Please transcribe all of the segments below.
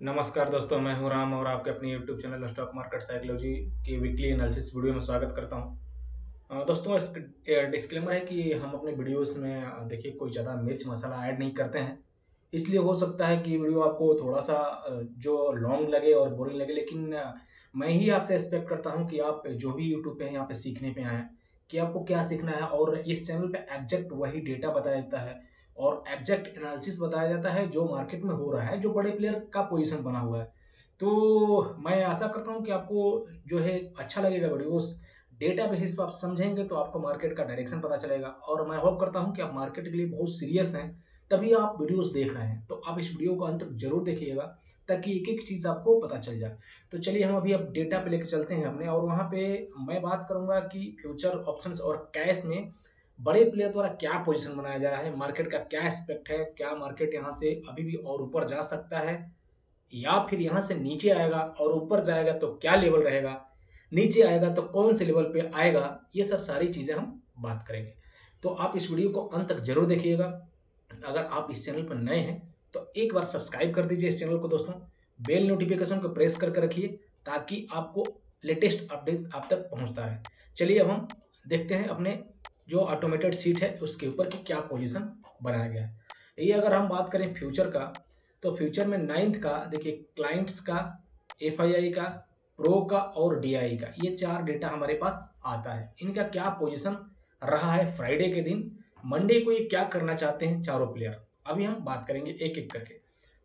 नमस्कार दोस्तों, मैं हूँ राम और आपके अपने YouTube channel stock market psychology के वीकली एनालिसिस वीडियो में स्वागत करता हूँ। दोस्तों डिस्क्लेमर है कि हम अपने वीडियोस में देखिए, कोई ज़्यादा मिर्च मसाला ऐड नहीं करते हैं। इसलिए हो सकता है कि वीडियो आपको थोड़ा सा जो लॉन्ग लगे और बोरिंग लगे, लेकिन मैं ही आपसे एक्सपेक्ट करता हूँ कि आप जो भी यूट्यूब पे यहाँ पर सीखने पर आएँ कि आपको क्या सीखना है, और इस चैनल पर एग्जैक्ट वही डेटा बताया जाता है। और एग्जैक्ट एनालिसिस बताया जाता है जो मार्केट में हो रहा है, जो बड़े प्लेयर का पोजीशन बना हुआ है। तो मैं आशा करता हूँ कि आपको जो है अच्छा लगेगा वीडियो डेटा बेसिस पर आप समझेंगे तो आपको मार्केट का डायरेक्शन पता चलेगा। और मैं होप करता हूँ कि आप मार्केट के लिए बहुत सीरियस हैं, तभी आप वीडियोस देख रहे हैं। तो आप इस वीडियो को अंत तक ज़रूर देखिएगा, ताकि एक एक चीज़ आपको पता चल जाए। तो चलिए हम अभी अब डेटा पे लेकर चलते हैं हमने और वहाँ पे मैं बात करूँगा कि फ्यूचर ऑप्शंस और कैश में बड़े प्लेयर द्वारा क्या पोजीशन बनाया जा रहा है मार्केट का क्या एस्पेक्ट है, क्या मार्केट यहाँ से अभी भी और ऊपर जा सकता है, या फिर यहाँ से नीचे आएगा और ऊपर जाएगा तो क्या लेवल रहेगा, नीचे आएगा तो कौन से लेवल पे आएगा, ये सब सारी चीज़ें हम बात करेंगे। तो आप इस वीडियो को अंत तक ज़रूर देखिएगा। अगर आप इस चैनल पर नए हैं तो एक बार सब्सक्राइब कर दीजिए इस चैनल को दोस्तों। बेल नोटिफिकेशन को प्रेस करके रखिए, ताकि आपको लेटेस्ट अपडेट आप तक पहुँचता रहे। चलिए अब हम देखते हैं अपने जो ऑटोमेटेड सीट है, उसके ऊपर की क्या पोजीशन बनाया गया है। ये अगर हम बात करें फ्यूचर का तो फ्यूचर में नाइन्थ का, देखिए क्लाइंट्स का एफआईआई का प्रो का और डीआई का, ये चार डेटा हमारे पास आता है। इनका क्या पोजीशन रहा है फ्राइडे के दिन? मंडे को ये क्या करना चाहते हैं चारों प्लेयर अभी हम बात करेंगे एक एक करके।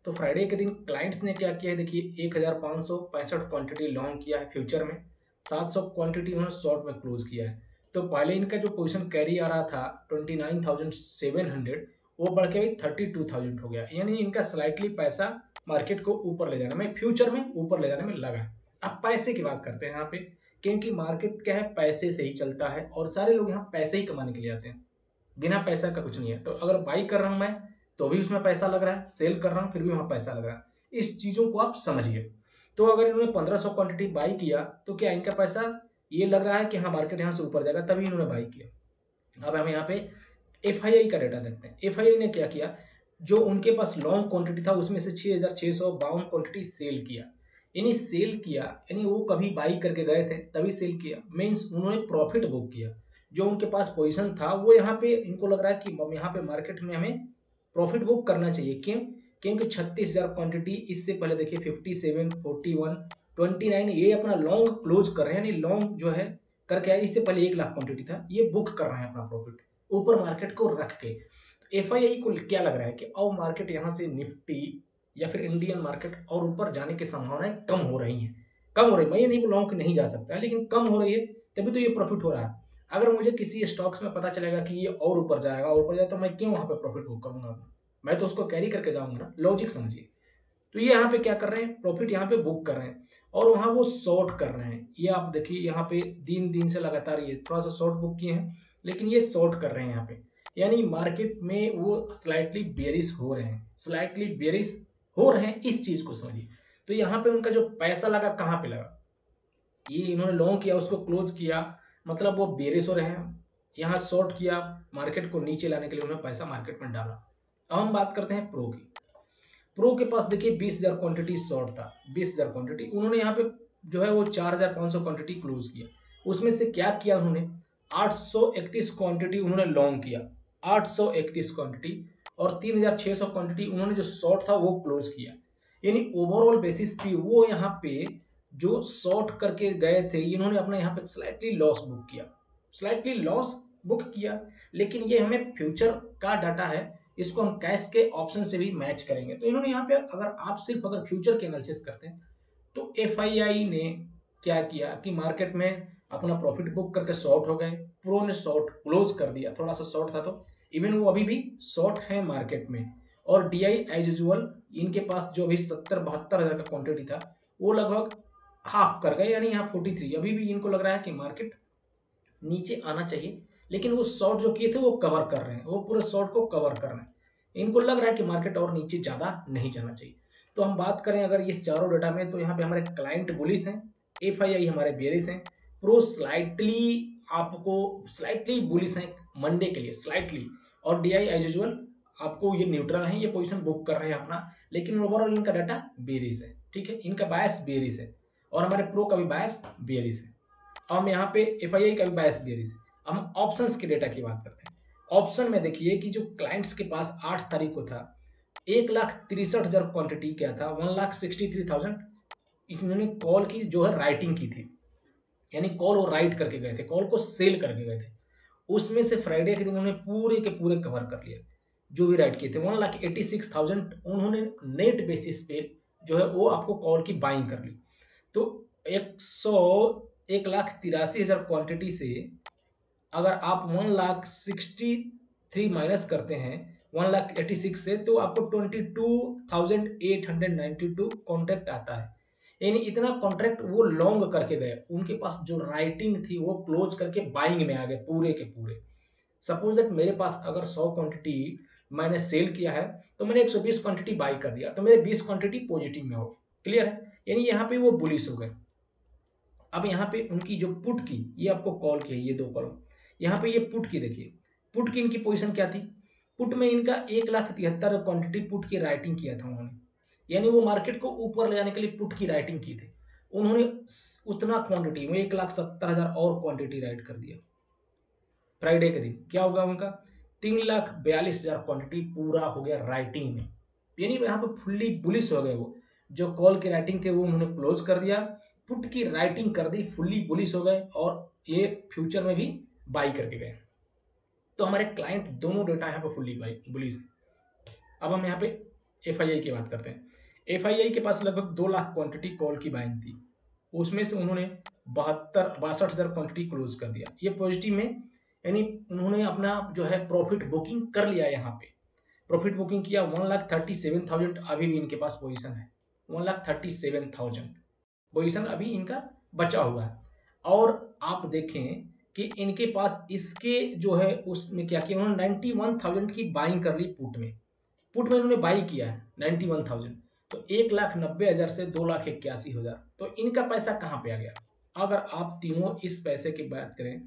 तो फ्राइडे के दिन क्लाइंट्स ने क्या किया है? देखिए, एक हज़ार पाँच सौ पैंसठ क्वान्टिटी लॉन्ग किया है फ्यूचर में, सात सौ क्वान्टिटी उन्होंने शॉर्ट में क्लोज किया है। तो पहले इनका जो पोजीशन कैरी आ रहा था twenty nine thousand seven hundred वो बढ़ के थर्टी टू थाउज़ेंड हो गया। यानी इनका स्लाइटली पैसा मार्केट को ऊपर ले जाने में फ्यूचर में ऊपर ले जाने में लगा अब पैसे की बात करते हैं यहाँ पे, क्योंकि मार्केट क्या है, पैसे से ही चलता है और सारे लोग यहाँ पैसे ही कमाने के लिए आते हैं। बिना पैसा का कुछ नहीं है। तो अगर बाई कर रहा हूँ मैं तो भी उसमें पैसा लग रहा है सेल कर रहा हूँ, फिर भी वहाँ पैसा लग रहा है। इस चीज़ों को आप समझिए। तो अगर इन्होंने पंद्रह सौ क्वान्टिटी बाई किया तो क्या इनका पैसा ये लग रहा है कि हाँ मार्केट यहाँ से ऊपर जाएगा, तभी इन्होंने बाई किया। अब हम यहाँ पे एफआईआई का डेटा देखते हैं। एफआईआई ने क्या किया? जो उनके पास लॉन्ग क्वांटिटी था, उसमें से छः हज़ार छः सौ बावन क्वान्टिटी सेल किया। यानी सेल किया, यानी वो कभी बाई करके गए थे, तभी सेल किया। मीन्स उन्होंने प्रॉफिट बुक किया। जो उनके पास पोजीशन था, वो यहाँ पे इनको लग रहा है कि यहाँ पे मार्केट में हमें प्रॉफिट बुक करना चाहिए। क्यों? क्योंकि छत्तीस हज़ार क्वान्टिटी इससे पहले देखिए fifty seven forty one twenty nine ये अपना लॉन्ग क्लोज कर रहे हैं, यानी लॉन्ग जो है, करके आया इससे पहले एक लाख क्वांटिटी था, ये बुक कर रहे हैं अपना प्रॉफिट ऊपर मार्केट को रख के। तो एफ़ को क्या लग रहा है कि अब मार्केट यहाँ से निफ्टी या फिर इंडियन मार्केट और ऊपर जाने की संभावनाएँ कम हो रही हैं। कम हो रही है मैं ये नहीं लॉन्ग नहीं जा सकता, लेकिन कम हो रही है, तभी तो ये प्रॉफिट हो रहा है। अगर मुझे किसी स्टॉक्स में पता चलेगा कि ये और ऊपर जाएगा, और ऊपर जाए तो मैं क्यों वहाँ पर प्रॉफिट बुक करूँगा? मैं तो उसको कैरी करके जाऊँगा लॉजिक समझिए। तो ये यहाँ पे क्या कर रहे हैं? प्रॉफिट यहाँ पे बुक कर रहे हैं। और वहाँ वो शॉर्ट कर रहे हैं। ये आप देखिए यहाँ पे दिन दिन से लगातार ये थोड़ा सा शॉर्ट बुक किए हैं, लेकिन ये शॉर्ट कर रहे हैं यहाँ पे। यानी मार्केट में वो स्लाइटली बेरिस हो रहे हैं। स्लाइटली बेरिस हो रहे हैं इस चीज़ को समझिए। तो यहाँ पे उनका जो पैसा लगा, कहाँ पे लगा? ये इन्होंने लॉन्ग किया, उसको क्लोज किया। मतलब वो बेरिस हो रहे हैं। यहाँ शॉर्ट किया। मार्केट को नीचे लाने के लिए उन्होंने पैसा मार्केट में डाला। अब हम बात करते हैं प्रो की। प्रो के पास देखिए बीस हज़ार क्वान्टिटी शॉर्ट था, बीस हज़ार क्वान्टिटी उन्होंने यहाँ पे जो है वो चार हज़ार पाँच सौ क्वान्टिटी क्लोज किया। उसमें से क्या किया उन्होंने? आठ सौ इकतीस क्वान्टिटी उन्होंने लॉन्ग किया। आठ सौ इकतीस क्वान्टिटी और तीन हज़ार छः सौ क्वान्टिटी उन्होंने जो शॉर्ट था वो क्लोज किया। यानी ओवरऑल बेसिस पे वो यहाँ पे जो शॉर्ट करके गए थे, इन्होंने अपना यहाँ पे स्लाइटली लॉस बुक किया। स्लाइटली लॉस बुक किया। लेकिन ये हमें फ्यूचर का डाटा है। इसको हम कैश के ऑप्शन से भी मैच करेंगे। तो इन्होंने यहाँ पे अगर आप सिर्फ़ अगर फ्यूचर के एनालिसिस करते हैं तो एफआईआई ने क्या किया कि मार्केट में अपना प्रॉफिट बुक करके शॉर्ट हो गए। प्रो ने शॉर्ट क्लोज कर दिया, थोड़ा सा शॉर्ट था तो। इवन वो अभी भी शॉर्ट है मार्केट में। और डी आई एज यूजल इनके पास जो भी सत्तर, बहत्तर हज़ार का क्वांटिटी था, वो लगभग हाफ़ कर गए, यानी यहाँ फोर्टी थ्री अभी भी इनको लग रहा है कि मार्केट नीचे आना चाहिए। लेकिन वो शॉर्ट जो किए थे, वो कवर कर रहे हैं। वो पूरे शॉर्ट को कवर कर रहे हैं। इनको लग रहा है कि मार्केट और नीचे ज़्यादा नहीं जाना चाहिए। तो हम बात करें अगर इस चारों डेटा में तो यहाँ पे हमारे क्लाइंट बुलिस हैं एफ़ आई आई हमारे बेरिस हैं। प्रो स्लाइटली आपको स्लाइटली बुलिस हैं मंडे के लिए स्लाइटली और डी आई एज यूजल आपको ये न्यूट्रल है, ये पोजिशन बुक कर रहे हैं अपना। लेकिन ओवरऑल इनका डाटा बेरिस है, ठीक है? इनका बायस बेरिस है। और हमारे प्रो का भी बायस बेरिस है। और हम यहाँ पे एफआईआई का भी बायस बेरिस है। हम ऑप्शंस के डेटा की बात करते हैं। ऑप्शन में देखिए कि जो क्लाइंट्स के पास आठ तारीख को था, एक लाख तिरसठ हज़ार क्वान्टिटी क्या था? One lakh sixty three thousand इन्होंने कॉल की, जो है राइटिंग की थी। यानी कॉल वो राइट करके गए थे कॉल को सेल करके गए थे। उसमें से फ्राइडे के दिन उन्होंने पूरे के पूरे कवर कर लिया, जो भी राइट किए थे। One lakh eighty six thousand उन्होंने नेट बेसिस पे जो है वो आपको कॉल की बाइंग कर ली। तो एक सौ, एक लाख तिरासी हज़ार क्वान्टिटी से अगर आप one lakh sixty three minus करते हैं, वन लाख एटी सिक्स से तो आपको twenty two thousand eight hundred ninety two contract आता है। यानी इतना कॉन्ट्रैक्ट वो लॉन्ग करके गए। उनके पास जो राइटिंग थी, वो क्लोज करके बाइंग में आ गए, पूरे के पूरे। सपोज़ दैट मेरे पास अगर सौ क्वांटिटी मैंने सेल किया है तो मैंने 120 क्वांटिटी बाई कर दिया तो मेरे 20 क्वांटिटी पॉजिटिव में हो क्लियर है? यानी यहाँ पे वो बुलिस हो गए। अब यहाँ पे उनकी जो पुट की, ये आपको कॉल की है, ये दो कॉलम यहाँ पे ये पुट की देखिए, पुट की इनकी पोजीशन क्या थी? पुट में इनका एक लाख तिहत्तर क्वांटिटी पुट की राइटिंग किया था उन्होंने। यानी वो मार्केट को ऊपर ले जाने के लिए पुट की राइटिंग की थी। उन्होंने उतना क्वांटिटी में एक लाख सत्तर हज़ार और क्वांटिटी राइट कर दिया। फ्राइडे के दिन क्या होगा उनका? तीन लाख बयालीस हज़ार क्वांटिटी पूरा हो गया राइटिंग में। यानी यहाँ पे फुल्ली बुलिस हो गए वो। जो कॉल की राइटिंग थे वो उन्होंने क्लोज कर दिया। पुट की राइटिंग कर दी फुल्ली बुलिस हो गए और ये फ्यूचर में भी बाई करके गए। तो हमारे क्लाइंट दोनों डेटा यहाँ पर फुल्ली बाई बुलिस अब हम यहाँ पे एफ़ की बात करते हैं। एफ़ के पास लगभग दो लाख क्वांटिटी कॉल की बाइंग थी। उसमें से उन्होंने बहत्तर बासठ हज़ार क्वान्टिटी क्लोज कर दिया। ये पॉजिटिव में, यानी उन्होंने अपना जो है प्रॉफिट बुकिंग कर लिया यहाँ पे। प्रॉफिट बुकिंग किया one lakh thirty seven thousand अभी भी इनके पास पोजीशन है। One lakh thirty seven thousand position अभी इनका बचा हुआ है। और आप देखें कि इनके पास इसके जो है, उसमें क्या किया उन्होंने? नाइन्टी वन थाउज़ेंड की बाइंग कर ली पुट में। पुट में उन्होंने बाई किया है नाइन्टी वन थाउज़ेंड तो एक लाख नब्बे हज़ार से दो लाख इक्यासी हज़ार। तो इनका पैसा कहाँ पे आ गया? अगर आप तीनों इस पैसे की बात करें,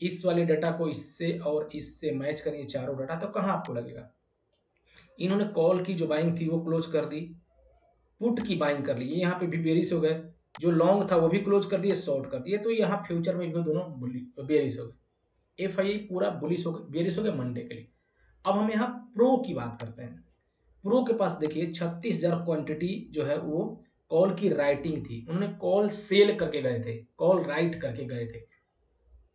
इस वाले डाटा को इससे और इससे मैच करें चारों डाटा तो कहाँ आपको लगेगा? इन्होंने कॉल की जो बाइंग थी, वो क्लोज कर दी। पुट की बाइंग कर ली। यहाँ पे भी बेरिस हो गए। जो लॉन्ग था, वो भी क्लोज कर दिए शॉर्ट कर दिए। तो यहाँ फ्यूचर में भी दोनों बेरिस हो गए। एफ़ आई पूरा बुलिस हो गए बेरिस हो गए मंडे के लिए। अब हम यहाँ प्रो की बात करते हैं। प्रो के पास देखिए, छत्तीस हज़ार क्वान्टिटी जो है, वो कॉल की राइटिंग थी। उन्होंने कॉल सेल करके गए थे कॉल राइट करके गए थे।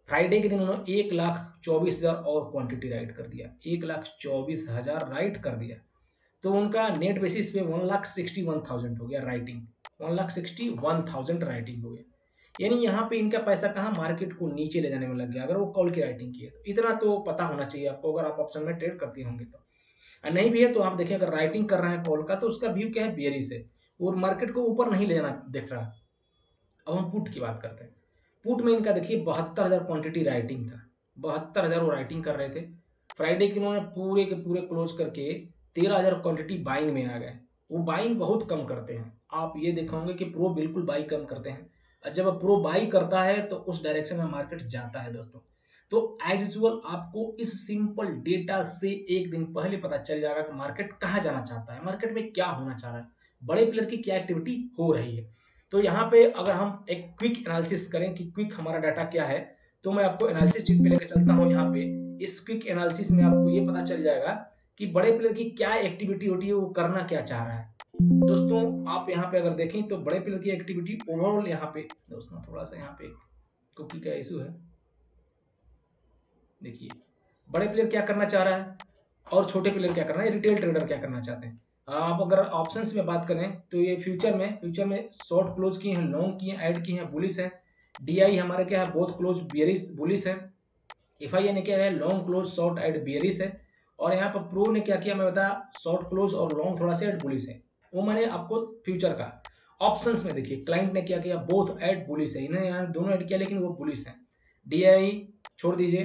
फ्राइडे के दिन उन्होंने एक लाख चौबीस हज़ार और क्वांटिटी राइट कर दिया। एक लाख चौबीस हज़ार राइट कर दिया। तो उनका नेट बेसिस पे one lakh sixty one thousand हो गया writing one lakh sixty one thousand writing हो गया। यानी यहाँ पे इनका पैसा कहाँ मार्केट को नीचे ले जाने में लग गया, अगर वो कॉल की राइटिंग की है तो इतना तो पता होना चाहिए आपको, अगर आप ऑप्शन में ट्रेड करते होंगे तो। और नहीं भी है तो आप देखें, अगर राइटिंग कर रहे हैं कॉल का तो उसका व्यू क्या है? बेरिस से और मार्केट को ऊपर नहीं ले जाना देख रहा। अब हम पुट की बात करते हैं। पुट में इनका देखिए, बहत्तर हज़ार क्वान्टिटी राइटिंग था। बहत्तर हज़ार वो राइटिंग कर रहे थे। फ्राइडे के इन्होंने पूरे के पूरे क्लोज करके तेरह हज़ार क्वान्टिटी बाइंग में आ गए। वो बाइंग बहुत कम करते हैं। आप ये देखोगे कि प्रो बिल्कुल बाई कम करते हैं। जब प्रो बाई करता है तो उस डायरेक्शन में मार्केट जाता है दोस्तों। तो एज यूजल आपको इस सिंपल डेटा से एक दिन पहले पता चल जाएगा कि मार्केट कहाँ जाना चाहता है। मार्केट में क्या होना चाह रहा है। बड़े प्लेयर की क्या एक्टिविटी हो रही है। तो यहाँ पे अगर हम एक क्विक एनालिसिस करें कि क्विक हमारा डाटा क्या है तो मैं आपको एनालिसिस शीट पे लेकर चलता हूँ यहाँ पे। इस क्विक एनालिसिस में आपको ये पता चल जाएगा कि बड़े प्लेयर की क्या एक्टिविटी होती है, वो करना क्या चाह रहा है। दोस्तों, आप यहाँ पे अगर देखें तो बड़े प्लेयर की एक्टिविटी ओवरऑल यहाँ पे, दोस्तों थोड़ा सा यहाँ पे कुकी का इशू है। देखिए, बड़े प्लेयर क्या करना चाह रहा है और छोटे प्लेयर क्या कर रहे हैं? रिटेल ट्रेडर क्या करना चाहते हैं? आप अगर ऑप्शंस में बात करें तो ये फ्यूचर में फ्यूचर में शॉर्ट क्लोज किए हैं लॉन्ग किए हैं ऐड किए हैं बुलिस है। डीआई हमारे क्या है? बोथ क्लोज बियरिस बुलिस है। एफ़ आई ने क्या है? Long close short add bearish है। और यहाँ पर प्रो ने क्या किया? मैं बताया शॉर्ट क्लोज और लॉन्ग थोड़ा सा एड बुलिस है। वो मैंने आपको फ्यूचर का ऑप्शंस में देखिए क्लाइंट ने क्या किया? बोथ एड बुलिस है। इन्होंने यहाँ दोनों एड किया, लेकिन वो बुलिस है। डी छोड़ दीजिए।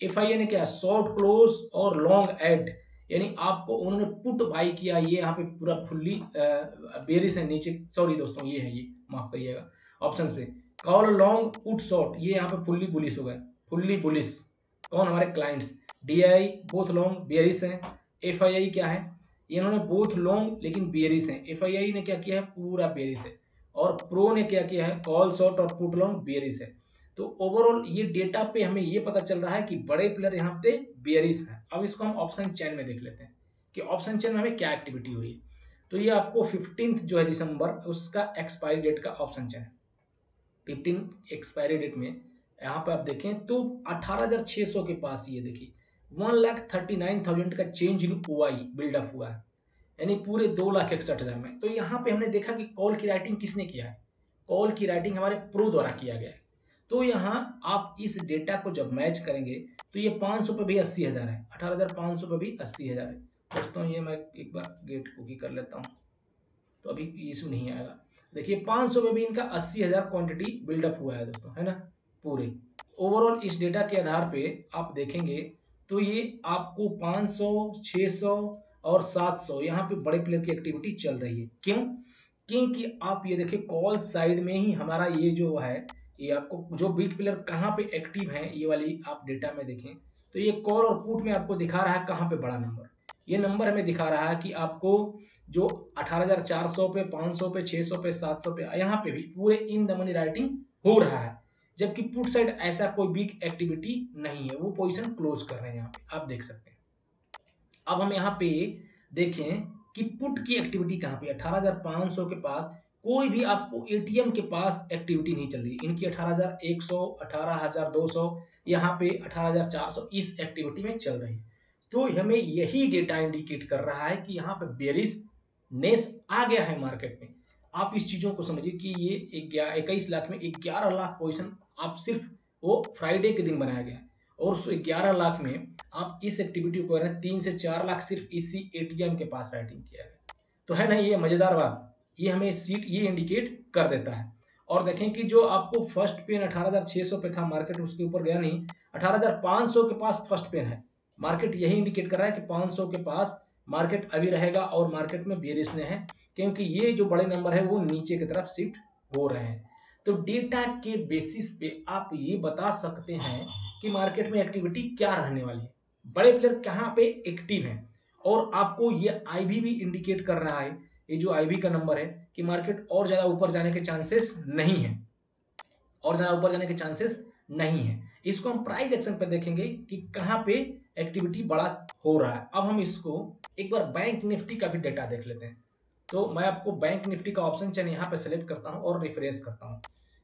एफ़ आई ने क्या? शॉर्ट क्लोज और लॉन्ग एड यानी आपको उन्होंने पुट बाई किया, ये यहाँ पे पूरा फुल्ली बेरिस है, नीचे। सॉरी दोस्तों, ये है, ये माफ़ करिएगा। ऑप्शन पे। कॉल लॉन्ग पुट शॉर्ट ये यहाँ पे फुल्ली बुलिस हो गए। फुल्ली बुलिस कौन? हमारे clients D I both long bearish हैं। एफ़ क्या है? इन्होंने बोथ लॉन्ग लेकिन बेरिस है। एफ़ ने क्या किया है? पूरा बेरिस है। और प्रो ने क्या किया है? कॉल शॉट और पुट लॉन्ग बेरिस है। तो ओवरऑल ये डेटा पे हमें ये पता चल रहा है कि बड़े प्लेयर यहाँ पे बेरिस हैं। अब इसको हम ऑप्शन चैन में देख लेते हैं कि ऑप्शन चैन में हमें क्या एक्टिविटी हुई है। तो ये आपको फिफ्टींथ जो है दिसंबर, उसका एक्सपायरी डेट का ऑप्शन चैन है। फिफ्टीन एक्सपायरी डेट में यहाँ पे आप देखें तो अठारह के पास ये देखिए। One lakh thirty nine thousand का change in O I buildup हुआ है। यानी पूरे दो लाख इकसठ हज़ार में। तो यहाँ पे हमने देखा कि कॉल की राइटिंग किसने किया है? कॉल की राइटिंग हमारे प्रो द्वारा किया गया है। तो यहाँ आप इस डेटा को जब मैच करेंगे तो ये पाँच सौ पे भी अस्सी हज़ार है। अठारह हज़ार पाँच सौ पे भी अस्सी हज़ार है। दोस्तों, ये मैं एक बार गेट कुकी कर लेता हूँ। तो अभी इशू नहीं आएगा। देखिए, पाँच सौ पे भी इनका अस्सी हज़ार क्वान्टिटी बिल्डअप हुआ है दोस्तों, है ना? पूरे। ओवरऑल इस डेटा के आधार पे आप देखेंगे तो ये आपको पाँच सौ छः सौ और सात सौ यहाँ पे बड़े प्लेयर की एक्टिविटी चल रही है। क्यों? क्योंकि आप ये देखिए कॉल साइड में ही हमारा ये जो है ये आपको जो बिग प्लेयर कहाँ पे एक्टिव हैं ये वाली आप डेटा में देखें। तो ये कॉल और पुट में आपको दिखा रहा है कहाँ पे बड़ा नंबर ये नंबर हमें दिखा रहा है कि आपको जो 18,400 पे 500 पे 600 पे 700 पे यहाँ पे भी पूरे इन द मनी राइटिंग हो रहा है। जबकि पुट साइड ऐसा कोई बिग एक्टिविटी नहीं है। वो पोजिशन क्लोज कर रहे हैं यहाँ पे। आप देख सकते हैं। अब हम यहाँ पे देखें कि पुट की एक्टिविटी कहाँ पे अठारह के पास कोई भी आपको एटीएम के पास एक्टिविटी नहीं चल रही। इनकी अठारह हज़ार एक सौ, अठारह हज़ार दो सौ, यहाँ पे अठारह हज़ार चार सौ इस एक्टिविटी में चल रही। है तो हमें यही डेटा इंडिकेट कर रहा है कि यहाँ पे बेरिस नेस आ गया है मार्केट में। आप इस चीज़ों को समझिए कि ये इक्कीस लाख में ग्यारह लाख पोजिशन आप सिर्फ़ वो फ्राइडे के दिन बनाया गया और उस ग्यारह लाख में आप इस एक्टिविटी को तीन से चार लाख सिर्फ़ इसी एटीएम के पास राइटिंग किया गया तो है ना ये मज़ेदार बात? ये हमें सीट ये इंडिकेट कर देता है। और देखें कि जो आपको फ़र्स्ट पेन 18,600 पे था मार्केट उसके ऊपर गया नहीं 18,500 के पास फ़र्स्ट पेन है। मार्केट यही इंडिकेट कर रहा है कि 500 के पास मार्केट अभी रहेगा और मार्केट में बेरिस ने है। क्योंकि ये जो बड़े नंबर है, वो नीचे की तरफ़ शिफ्ट हो रहे हैं। तो डेटा के बेसिस पे आप ये बता सकते हैं कि मार्केट में एक्टिविटी क्या रहने वाली है। बड़े प्लेयर कहाँ पे एक्टिव हैं? और आपको ये आई भी इंडिकेट कर रहा है, ये जो आई का नंबर है, कि मार्केट और ज़्यादा ऊपर जाने के चांसेस नहीं है। और ज़्यादा ऊपर जाने के चांसेस नहीं है। इसको हम प्राइस एक्शन पर देखेंगे कि कहाँ पे एक्टिविटी बड़ा हो रहा है। अब हम इसको एक बार बैंक निफ्टी का भी डेटा देख लेते हैं। तो मैं आपको बैंक निफ्टी का ऑप्शन चैन यहाँ पे सेलेक्ट करता हूँ और रिफ्रेश करता हूँ।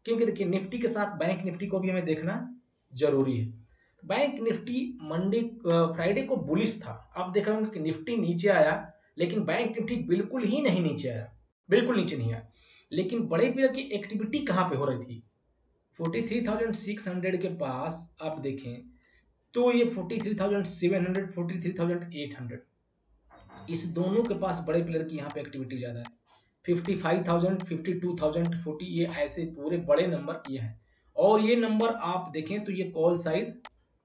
क्योंकि देखिए निफ्टी के साथ बैंक निफ्टी को भी हमें देखना ज़रूरी है। बैंक निफ्टी मंडे फ्राइडे को बुलिस था। आप देख रहे होंगे कि निफ्टी नीचे आया लेकिन बैंक निफ्टी बिल्कुल ही नहीं नीचे आया। बिल्कुल नीचे नहीं आया। लेकिन बड़े प्लेयर की एक्टिविटी कहाँ पे हो रही थी? 43,600 के पास आप देखें तो ये 43,700 43,800 इस दोनों के पास बड़े प्लेयर की यहाँ पे एक्टिविटी ज़्यादा है। 55,000 52,000 40 ये ऐसे पूरे बड़े नंबर ये हैं। और ये नंबर आप देखें तो ये कॉल साइज़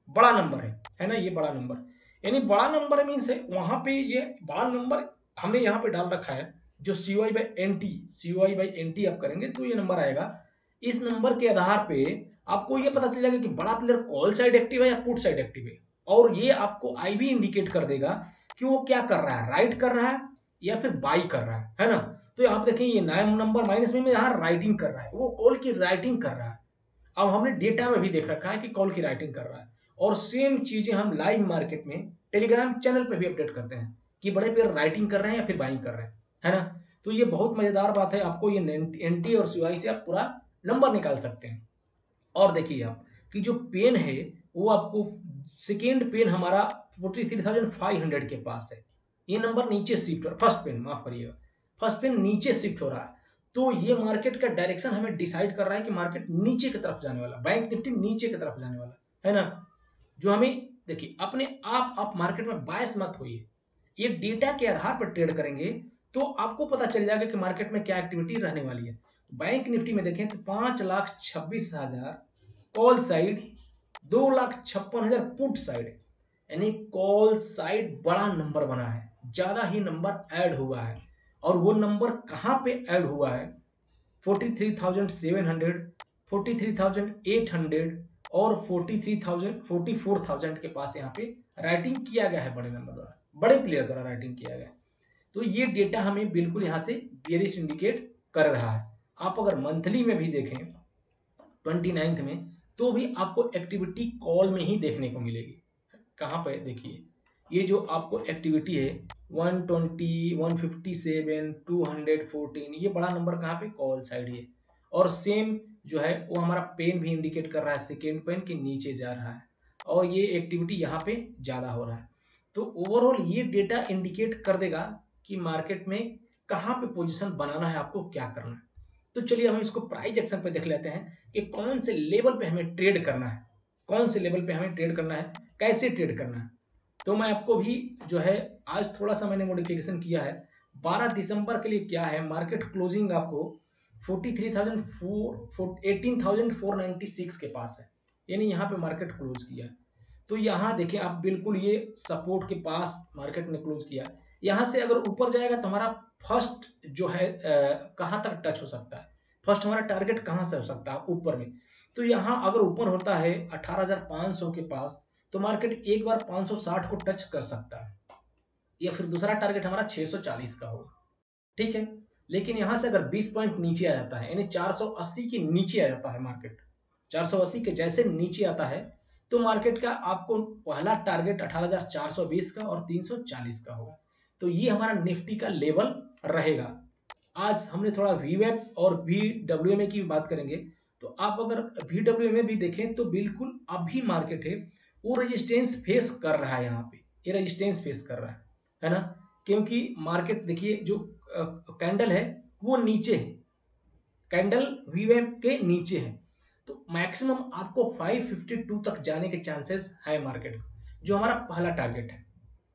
बड़ा नंबर है है ना? ये बड़ा नंबर यानी बड़ा नंबर मीन्स है वहाँ पे ये बड़ा नंबर हमने यहाँ पे डाल रखा है जो C Y by N T C Y by N T आप करेंगे तो ये नंबर आएगा। इस नंबर के आधार पे आपको ये पता चल जाएगा कि बड़ा प्लेयर कॉल साइड एक्टिव है या पुट साइड एक्टिव है। और ये आपको आई भी इंडिकेट कर देगा कि वो क्या कर रहा है? राइट कर रहा है या फिर बाई कर रहा है? है ना? तो यहाँ पे देखें ये नाइन नंबर माइनस में यहाँ राइटिंग कर रहा है। वो कॉल की राइटिंग कर रहा है। अब हमने डेटा में भी देख रखा है कि कॉल की राइटिंग कर रहा है। और सेम चीज़ें हम लाइव मार्केट में टेलीग्राम चैनल पर भी अपडेट करते हैं कि बड़े पेयर राइटिंग कर रहे हैं या फिर बाइंग कर रहे हैं। है ना? तो ये बहुत मज़ेदार बात है। आपको ये एन टी और सीआई से आप पूरा नंबर निकाल सकते हैं। और देखिए आप कि जो पेन है, वो आपको सेकेंड पेन हमारा forty three thousand five hundred के पास है। ये नंबर नीचे शिफ्ट हो रहा है फ़र्स्ट पेन, माफ़ करिएगा। फ़र्स्ट पेन नीचे शिफ्ट हो रहा है। तो ये मार्केट का डायरेक्शन हमें डिसाइड कर रहा है कि मार्केट नीचे की तरफ़ जाने वाला, बैंक निफ्टी नीचे की तरफ़ जाने वाला, है ना? जो हमें, देखिए, अपने आप आप मार्केट में बायस मत होइए। ये डेटा के आधार पर ट्रेड करेंगे तो आपको पता चल जाएगा कि मार्केट में क्या एक्टिविटी रहने वाली है। बैंक निफ्टी में देखें तो पाँच लाख छब्बीस हज़ार कॉल साइड दो लाख छप्पन हज़ार पुट साइड। यानी कॉल साइड बड़ा नंबर बना है। ज़्यादा ही नंबर ऐड हुआ है। और वो नंबर कहाँ पे ऐड हुआ है? Forty three thousand seven hundred, forty three thousand eight hundred और forty three thousand, forty four thousand के पास यहाँ पे राइटिंग किया गया है बड़े नंबर द्वारा। बड़े प्लेयर द्वारा राइटिंग किया गया। तो ये डेटा हमें बिल्कुल यहाँ से बेरिश इंडिकेट कर रहा है। आप अगर मंथली में भी देखें ट्वेंटी में तो भी आपको एक्टिविटी कॉल में ही देखने को मिलेगी। कहाँ पर देखिए ये जो आपको एक्टिविटी है 120, 157, 214 ये बड़ा नंबर कहाँ पे? कॉल साइड है और सेम जो है वो हमारा पेन भी इंडिकेट कर रहा है सेकेंड पेन के नीचे जा रहा है। और ये एक्टिविटी यहाँ पे ज़्यादा हो रहा है। तो ओवरऑल ये डेटा इंडिकेट कर देगा कि मार्केट में कहाँ पे पोजीशन बनाना है आपको क्या करना है। तो चलिए हम इसको प्राइज एक्शन पे देख लेते हैं कि कौन से लेवल पे हमें ट्रेड करना है। कौन से लेवल पे हमें ट्रेड करना है कैसे ट्रेड करना है। तो मैं आपको भी जो है आज थोड़ा सा मैंने मोडिफिकेशन किया है। 12 दिसंबर के लिए क्या है मार्केट क्लोजिंग आपको 43,400 18,496 के पास है। यानी यहाँ पे मार्केट क्लोज किया है। तो यहाँ देखिए आप बिल्कुल ये सपोर्ट के पास मार्केट ने क्लोज किया यहाँ से अगर ऊपर जाएगा तो हमारा फ़र्स्ट जो है कहाँ तक टच हो सकता है? फ़र्स्ट हमारा टारगेट कहाँ से हो सकता है? ऊपर में। तो यहाँ अगर ऊपर होता है 18,500 के पास तो मार्केट एक बार 560 को टच कर सकता है। या फिर दूसरा टारगेट हमारा 640 का होगा। ठीक है? लेकिन यहाँ से अगर 20 पॉइंट नीचे आ जाता है यानी 480 के नीचे आ जाता है मार्केट 480 के जैसे नीचे आता है तो मार्केट का आपको पहला टारगेट 18,420 का और 340 का होगा। तो ये हमारा निफ्टी का लेवल रहेगा। आज हमने थोड़ा वी और वी की बात करेंगे। तो आप अगर वी ए भी देखें तो बिल्कुल अभी मार्केट है, वो रेजिस्टेंस फेस कर रहा है यहाँ पे। ये रेजिस्टेंस फेस कर रहा है है ना? क्योंकि मार्केट देखिए जो कैंडल है, वो नीचे है। कैंडल वीवेम के नीचे है। तो मैक्सिमम आपको 552 तक जाने के चांसेस है मार्केट जो हमारा पहला टारगेट है।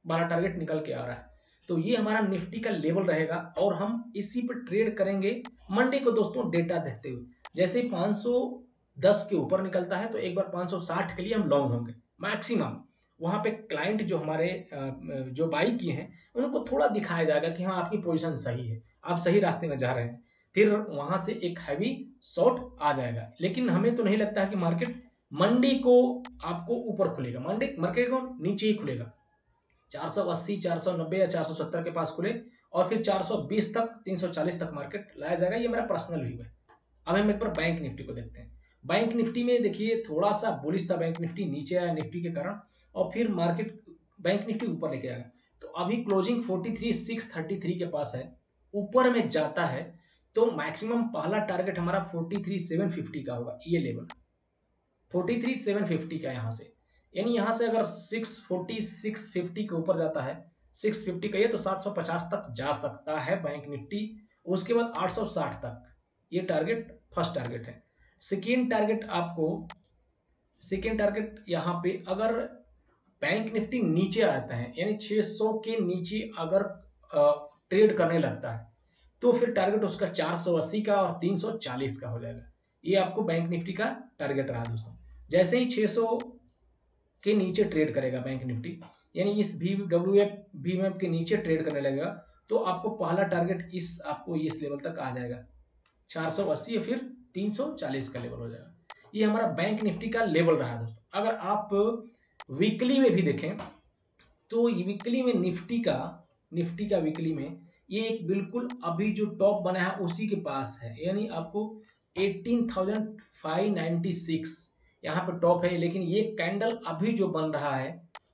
पहला टारगेट निकल के आ रहा है। तो ये हमारा निफ्टी का लेवल रहेगा और हम इसी पर ट्रेड करेंगे मंडे को दोस्तों डेटा देखते हुए। जैसे ही 510 के ऊपर निकलता है तो एक बार 560 के लिए हम लॉन्ग होंगे मैक्सिमम वहाँ पे क्लाइंट जो हमारे जो बाई किए हैं, उनको थोड़ा दिखाया जाएगा कि हाँ आपकी पोजीशन सही है, आप सही रास्ते में जा रहे हैं। फिर वहाँ से एक हैवी शॉर्ट आ जाएगा। लेकिन हमें तो नहीं लगता है कि मार्केट मंडे को आपको ऊपर खुलेगा। मंडे मार्केट को नीचे ही खुलेगा। 480, 490 या 470 के पास खुले और फिर 420 तक 340 तक मार्केट लाया जाएगा। ये मेरा पर्सनल व्यू है। अब हम एक बार बैंक निफ्टी को देखते हैं। बैंक निफ्टी में देखिए थोड़ा सा बुलिश था बैंक निफ्टी नीचे आया निफ्टी के कारण और फिर मार्केट बैंक निफ्टी ऊपर लेके आया। तो अभी closing forty three six thirty three के पास है। ऊपर में जाता है तो मैक्सिमम पहला टारगेट हमारा फोर्टी थ्री सेवन फिफ्टी का होगा। ये level forty three seven fifty का यहाँ से। यानी यहाँ से अगर सिक्स फोर्टी, सिक्स फिफ्टी के ऊपर जाता है, सिक्स फिफ्टी का ये तो सात सौ पचास तक जा सकता है बैंक निफ्टी, उसके बाद आठ सौ साठ तक। ये टारगेट फ़र्स्ट टारगेट है। सेकेंड टारगेट आपको सेकेंड टारगेट यहाँ पे अगर बैंक निफ्टी नीचे आता है, यानी 600 के नीचे अगर ट्रेड करने लगता है तो फिर टारगेट उसका 480 का और 340 का हो जाएगा। ये आपको बैंक निफ्टी का टारगेट रहा दोस्तों। जैसे ही 600 के नीचे ट्रेड करेगा बैंक निफ्टी यानी इस भी डब्ल्यू एफ़ भी के नीचे ट्रेड करने लगेगा तो आपको पहला टारगेट इस आपको इस लेवल तक आ जाएगा। 480 या फिर 340 का लेवल हो जाएगा। ये हमारा बैंक निफ्टी का लेवल रहा दोस्तों। अगर आप वीकली में भी देखें तो वीकली में निफ्टी का निफ्टी का वीकली में ये एक बिल्कुल अभी जो टॉप बना है उसी के पास है। यानी आपको 18,596 यहाँ पे टॉप है लेकिन ये कैंडल अभी जो बन रहा है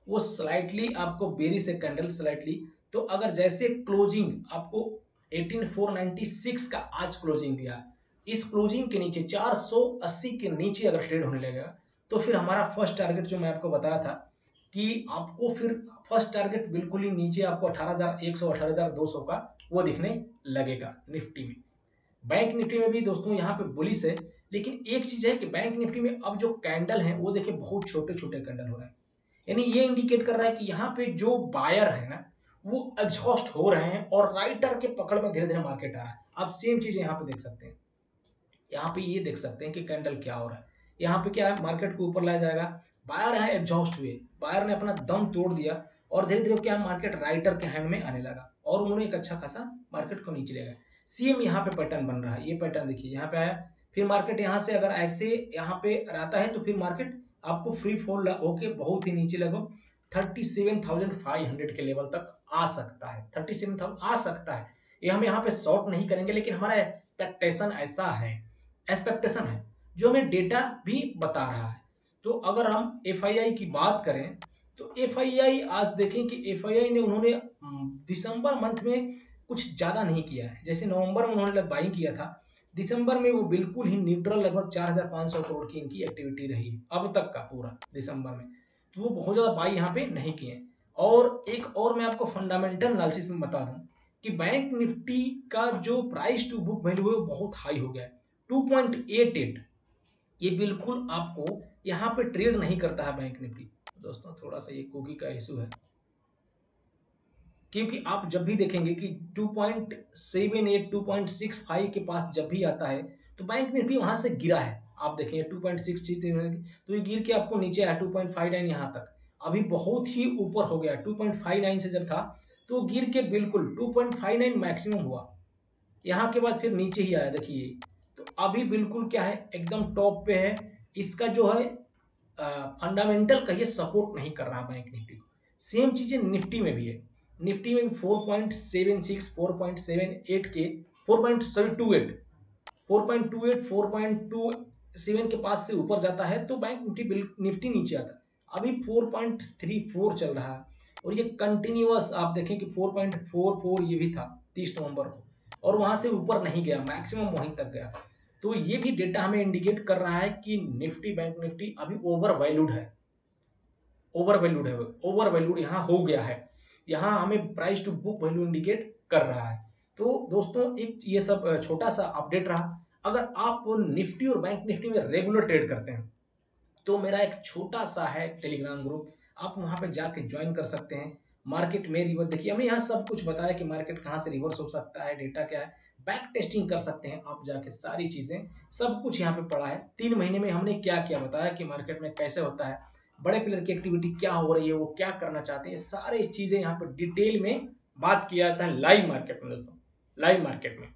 वो स्लाइटली आपको बेरी से कैंडल स्लाइटली तो अगर जैसे क्लोजिंग आपको 18,496 का आज क्लोजिंग दिया इस क्लोजिंग के नीचे 480 के नीचे अगर ट्रेड होने लगेगा तो फिर हमारा फ़र्स्ट टारगेट जो मैं आपको बताया था कि आपको फिर फ़र्स्ट टारगेट बिल्कुल ही नीचे आपको 18,100 18,200 का वो दिखने लगेगा निफ्टी में। बैंक निफ्टी में भी दोस्तों यहाँ पे बुलिस है, लेकिन एक चीज़ है कि बैंक निफ्टी में अब जो कैंडल है, वो देखिए बहुत छोटे छोटे कैंडल हो रहे हैं। यानी ये इंडिकेट कर रहा है कि यहाँ पे जो बायर है ना, वो एग्जॉस्ट हो रहे हैं और राइटर के पकड़ में धीरे धीरे मार्केट आ रहा है। आप सेम चीज़ यहाँ पे देख सकते हैं। यहाँ पे ये देख सकते हैं कि कैंडल क्या हो रहा है। यहाँ पे क्या है? मार्केट को ऊपर लाया जाएगा। बायर है एग्जॉस्ट हुए। बायर ने अपना दम तोड़ दिया और धीरे धीरे क्या? मार्केट राइटर के हैंड में आने लगा और उन्होंने एक अच्छा खासा मार्केट को नीचे ले गया। सेम यहाँ पे पैटर्न बन रहा है। ये पैटर्न देखिए, यहाँ पे आया। फिर मार्केट यहाँ से अगर ऐसे यहाँ पे रहता है तो फिर मार्केट आपको फ्री फॉल होके बहुत ही नीचे लगभग thirty seven thousand five hundred के लेवल तक आ सकता है। थर्टी सेवन थाउज़ेंड आ सकता है। ये हम यहाँ पे शॉर्ट नहीं करेंगे, लेकिन हमारा एक्सपेक्टेशन ऐसा है। एक्सपेक्टेशन है, जो हमें डेटा भी बता रहा है। तो अगर हम एफआईआई की बात करें तो एफआईआई आज देखें कि एफआईआई ने उन्होंने दिसंबर मंथ में कुछ ज़्यादा नहीं किया है। जैसे नवंबर में उन्होंने बाइंग किया था, दिसंबर में वो बिल्कुल ही न्यूट्रल लगभग चार हज़ार पाँच सौ करोड़ की इनकी एक्टिविटी रही, अब तक का पूरा दिसंबर में। तो वो बहुत ज़्यादा बाई यहाँ पे नहीं किए और एक और मैं आपको फंडामेंटल एनालिसिस में बता दूँ कि बैंक निफ्टी का जो प्राइस टू बुक वैल्यू है वो बहुत हाई हो गया है। टू पॉइंट एट एट ये बिल्कुल आपको यहाँ पे ट्रेड नहीं करता है बैंक निफ्टी दोस्तों, थोड़ा सा ये कुकी का इशू है। क्योंकि आप जब भी देखेंगे कि 2.78 2.65 के पास जब भी आता है तो बैंक निफ्टी वहाँ से गिरा है। आप देखेंगे 2.63 तो ये गिर के आपको नीचे आया 2.59 यहाँ तक। अभी बहुत ही ऊपर हो गया 2.59 से जब था तो गिर के बिल्कुल 2.59 मैक्सिमम हुआ। यहाँ के बाद फिर नीचे ही आया, देखिए। तो अभी बिल्कुल क्या है, एकदम टॉप पे है। इसका जो है फंडामेंटल कहिए सपोर्ट नहीं कर रहा बैंक निफ्टी को। सेम चीज़ें निफ्टी में भी है। निफ्टी में भी four point seven six, four point seven eight के, four point sorry two eight, four point two eight, four point two seven के पास से ऊपर जाता है तो बैंक निफ्टी निफ्टी नीचे आता है। अभी फोर पॉइंट थ्री फोर चल रहा है और ये कंटिन्यूस आप देखें कि फोर पॉइंट फोर फोर ये भी था तीस नवंबर को और वहाँ से ऊपर नहीं गया मैक्सिमम वहीं तक गया। तो ये भी डेटा हमें इंडिकेट कर रहा है कि निफ्टी बैंक निफ्टी अभी ओवर वैल्यूड है। ओवर वैल्यूड है ओवर वैल्यूड यहाँ हो गया है। यहाँ हमें price to book value indicate कर रहा है। तो दोस्तों, एक ये सब छोटा सा अपडेट रहा। अगर आप निफ्टी और बैंक निफ्टी में रेगुलर ट्रेड करते हैं तो मेरा एक छोटा सा है टेलीग्राम ग्रुप आप वहाँ पर जाके ज्वाइन कर सकते हैं। मार्केट में रिवर्स देखिए, हमें यहाँ सब कुछ बताया कि मार्केट कहाँ से रिवर्स हो सकता है डेटा क्या है। बैक टेस्टिंग कर सकते हैं आप जाके, सारी चीज़ें। सब कुछ यहाँ पे पढ़ा है। तीन महीने में हमने क्या क्या, बताया कि मार्केट में कैसे होता है। बड़े प्लेयर की एक्टिविटी क्या हो रही है, वो क्या करना चाहते हैं, सारी चीज़ें यहाँ पर डिटेल में बात किया जाता है लाइव मार्केट में, दोस्तों। लाइव मार्केट में।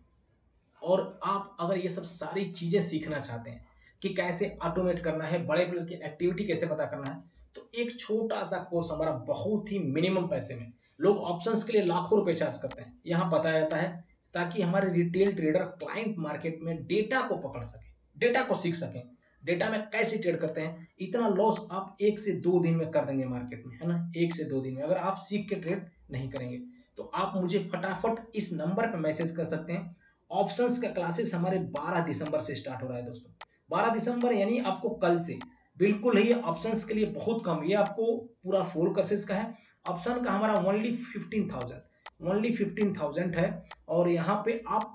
और आप अगर ये सब सारी चीज़ें सीखना चाहते हैं कि कैसे ऑटोमेट करना है, बड़े प्लेयर की एक्टिविटी कैसे पता करना है तो एक छोटा सा कोर्स हमारा बहुत ही मिनिमम पैसे में। लोग ऑप्शंस के लिए लाखों रुपए चार्ज करते हैं। यहाँ बताया जाता है ताकि हमारे रिटेल ट्रेडर क्लाइंट मार्केट में डेटा को पकड़ सके डेटा को सीख सकें। डेटा में कैसे ट्रेड करते हैं? इतना लॉस आप एक से दो दिन में कर देंगे मार्केट में, है ना? एक से दो दिन में, अगर आप सीख के ट्रेड नहीं करेंगे। तो आप मुझे फटाफट इस नंबर पर मैसेज कर सकते हैं। ऑप्शंस का क्लासेस हमारे 12 दिसंबर से स्टार्ट हो रहा है दोस्तों। 12 दिसंबर यानी आपको कल से। बिल्कुल ही ऑप्शंस के लिए बहुत कम, ये आपको पूरा फोर कोर्सेज का है। ऑप्शन का हमारा only fifteen thousand only fifteen thousand है। और यहाँ पे आप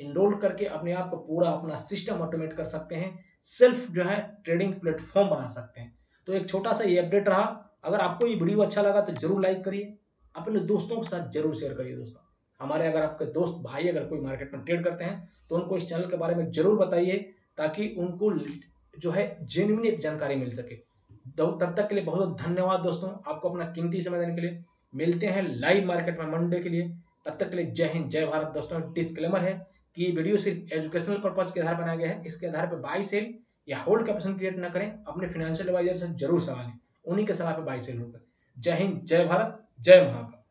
इनरोल करके अपने आप को पूरा अपना सिस्टम ऑटोमेट कर सकते हैं। सेल्फ जो है ट्रेडिंग प्लेटफॉर्म बना सकते हैं। तो एक छोटा सा ये अपडेट रहा। अगर आपको ये वीडियो अच्छा लगा तो ज़रूर लाइक करिए। अपने दोस्तों के साथ ज़रूर शेयर करिए दोस्तों। हमारे अगर आपके दोस्त भाई अगर कोई मार्केट में ट्रेड करते हैं तो उनको इस चैनल के बारे में ज़रूर बताइए, ताकि उनको जो है जेन्यून एक जानकारी मिल सके। तब तक के लिए बहुत बहुत धन्यवाद दोस्तों। आपको अपना कीमती समय देने के लिए। मिलते हैं लाइव मार्केट में मंडे के लिए। तब तक के लिए जय हिंद, जय भारत दोस्तों। डिस्क्लेमर है। कि वीडियो सिर्फ़ एजुकेशनल पर्पज के आधार बनाया गया है। इसके आधार पर बाई सेल या होल्ड का ऑप्शन क्रिएट न करें। अपने फाइनेंशियल एडवाइजर से ज़रूर सवाल उन्हीं के सलाह पर बाई सेल होकर जय हिंद, जय भारत, जय महाकाल।